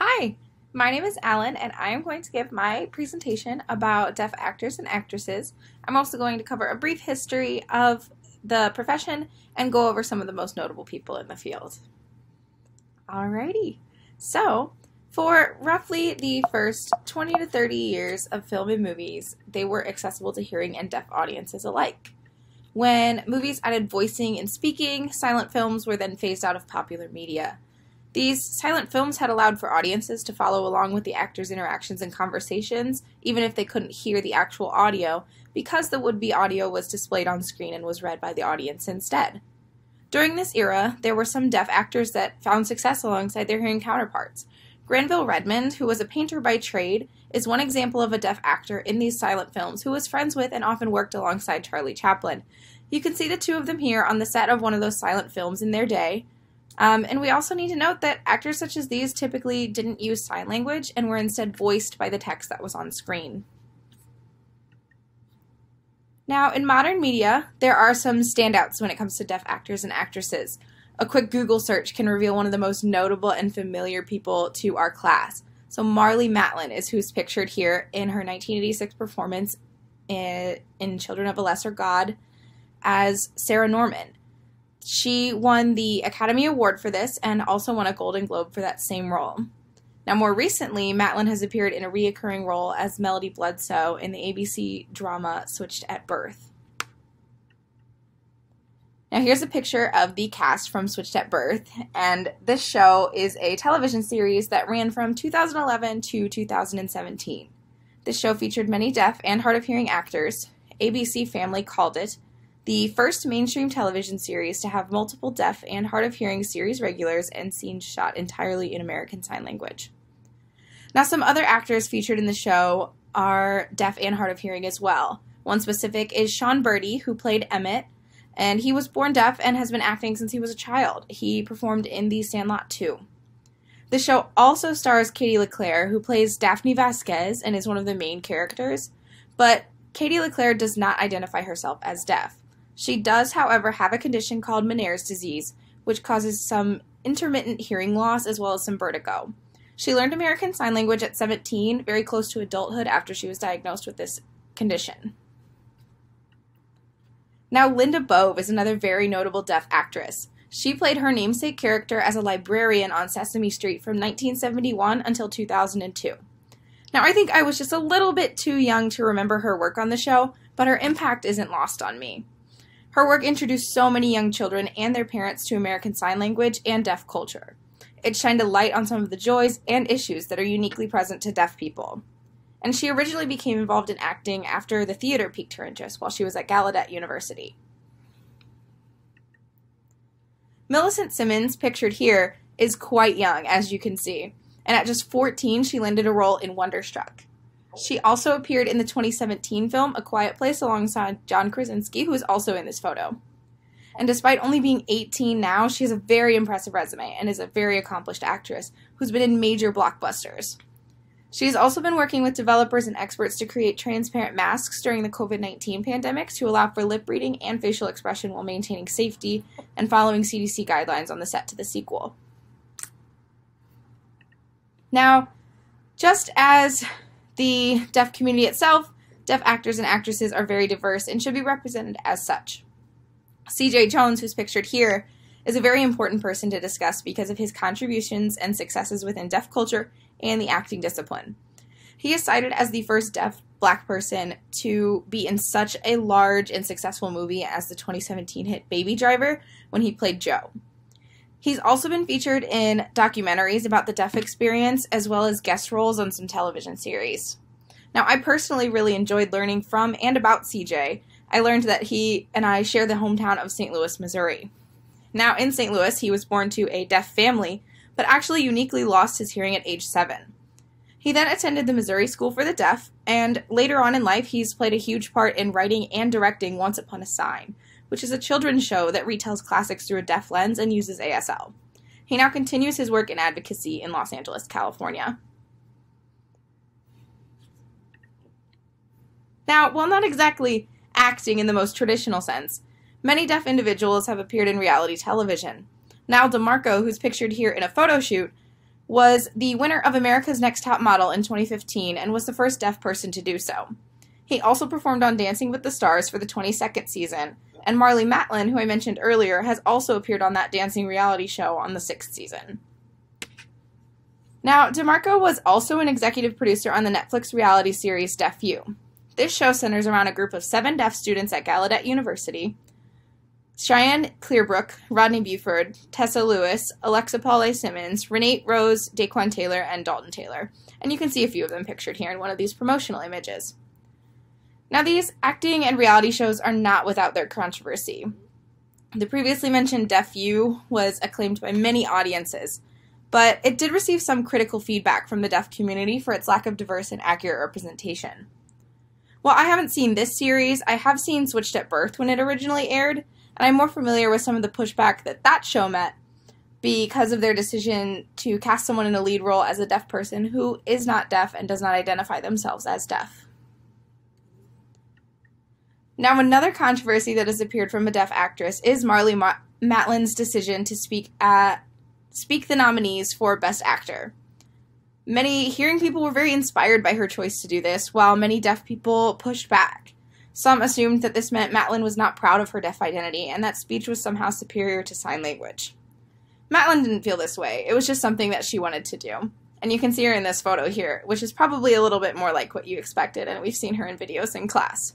Hi, my name is Allyn, and I am going to give my presentation about deaf actors and actresses. I'm also going to cover a brief history of the profession and go over some of the most notable people in the field. Alrighty, so for roughly the first 20 to 30 years of film and movies, they were accessible to hearing and deaf audiences alike. When movies added voicing and speaking, silent films were then phased out of popular media. These silent films had allowed for audiences to follow along with the actors' interactions and conversations, even if they couldn't hear the actual audio, because the would be audio was displayed on screen and was read by the audience instead. During this era, there were some deaf actors that found success alongside their hearing counterparts. Granville Redmond, who was a painter by trade, is one example of a deaf actor in these silent films who was friends with and often worked alongside Charlie Chaplin. You can see the two of them here on the set of one of those silent films in their day. Um, and we also need to note that actors such as these typically didn't use sign language and were instead voiced by the text that was on screen. Now, in modern media, there are some standouts when it comes to deaf actors and actresses. A quick Google search can reveal one of the most notable and familiar people to our class. So, Marlee Matlin is who's pictured here in her 1986 performance in, in Children of a Lesser God as Sarah Norman. She won the Academy Award for this and also won a Golden Globe for that same role. Now, more recently, Matlin has appeared in a reoccurring role as Melody Bledsoe in the ABC drama Switched at Birth. Now, here's a picture of the cast from Switched at Birth, and this show is a television series that ran from 2011 to 2017. This show featured many deaf and hard of hearing actors. ABC Family called it the first mainstream television series to have multiple deaf and hard of hearing series regulars and scenes shot entirely in American Sign Language. Now, some other actors featured in the show are deaf and hard of hearing as well. One specific is Sean Berdy, who played Emmett, and he was born deaf and has been acting since he was a child. He performed in The Sandlot 2. The show also stars Katie Leclerc, who plays Daphne Vasquez and is one of the main characters, but Katie Leclerc does not identify herself as deaf. She does, however, have a condition called Meniere's disease, which causes some intermittent hearing loss as well as some vertigo. She learned American Sign Language at 17, very close to adulthood after she was diagnosed with this condition. Now, Linda Bove is another very notable deaf actress. She played her namesake character as a librarian on Sesame Street from 1971 until 2002. Now, I think I was just a little bit too young to remember her work on the show, but her impact isn't lost on me. Her work introduced so many young children and their parents to American Sign Language and deaf culture. It shined a light on some of the joys and issues that are uniquely present to deaf people. And she originally became involved in acting after the theater piqued her interest while she was at Gallaudet University. Millicent Simmonds, pictured here, is quite young, as you can see, and at just 14, she landed a role in Wonderstruck. She also appeared in the 2017 film A Quiet Place alongside John Krasinski, who is also in this photo. And despite only being 18 now, she has a very impressive resume and is a very accomplished actress who's been in major blockbusters. She has also been working with developers and experts to create transparent masks during the COVID 19 pandemic to allow for lip reading and facial expression while maintaining safety and following CDC guidelines on the set to the sequel. Now, just as the deaf community itself, deaf actors and actresses are very diverse and should be represented as such. CJ Jones, who's pictured here, is a very important person to discuss because of his contributions and successes within deaf culture and the acting discipline. He is cited as the first deaf black person to be in such a large and successful movie as the 2017 hit Baby Driver when he played Joe. He's also been featured in documentaries about the deaf experience as well as guest roles on some television series. Now, I personally really enjoyed learning from and about CJ. I learned that he and I share the hometown of St. Louis, Missouri. Now, in St. Louis, he was born to a deaf family, but actually uniquely lost his hearing at age seven. He then attended the Missouri School for the Deaf, and later on in life, he's played a huge part in writing and directing Once Upon a Sign, which is a children's show that retells classics through a deaf lens and uses ASL. He now continues his work in advocacy in Los Angeles, California. Now, while not exactly acting in the most traditional sense, many deaf individuals have appeared in reality television. Nyle DiMarco, who's pictured here in a photo shoot, was the winner of America's Next Top Model in 2015 and was the first deaf person to do so. He also performed on Dancing with the Stars for the 22nd season, and Marlee Matlin, who I mentioned earlier, has also appeared on that dancing reality show on the sixth season. Now, DiMarco was also an executive producer on the Netflix reality series Deaf U. This show centers around a group of seven deaf students at Gallaudet University Cheyenna Clearbrook, Rodney Burford, Tessa Lewis, Alexa Paule Simmons, Renate Rose, Daquan Taylor, and Dalton Taylor. And you can see a few of them pictured here in one of these promotional images. Now, these acting and reality shows are not without their controversy. The previously mentioned Deaf U was acclaimed by many audiences, but it did receive some critical feedback from the deaf community for its lack of diverse and accurate representation. While I haven't seen this series, I have seen Switched at Birth when it originally aired, and I'm more familiar with some of the pushback that that show met because of their decision to cast someone in a lead role as a deaf person who is not deaf and does not identify themselves as deaf. Now, another controversy that has appeared from a deaf actress is Marlee Ma- Matlin's decision to speak at speak the nominees for Best Actor. Many hearing people were very inspired by her choice to do this, while many deaf people pushed back. Some assumed that this meant Matlin was not proud of her deaf identity and that speech was somehow superior to sign language. Matlin didn't feel this way. It was just something that she wanted to do. And you can see her in this photo here, which is probably a little bit more like what you expected, and we've seen her in videos in class.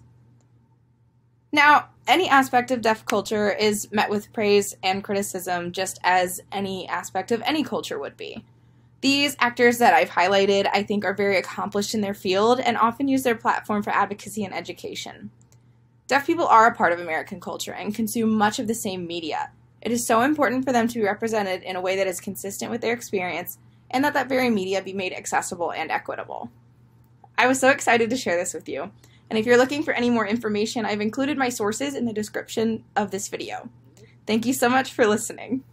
Now, any aspect of deaf culture is met with praise and criticism just as any aspect of any culture would be. These actors that I've highlighted, I think, are very accomplished in their field and often use their platform for advocacy and education. Deaf people are a part of American culture and consume much of the same media. It is so important for them to be represented in a way that is consistent with their experience and that that very media be made accessible and equitable. I was so excited to share this with you. And if you're looking for any more information, I've included my sources in the description of this video. Thank you so much for listening.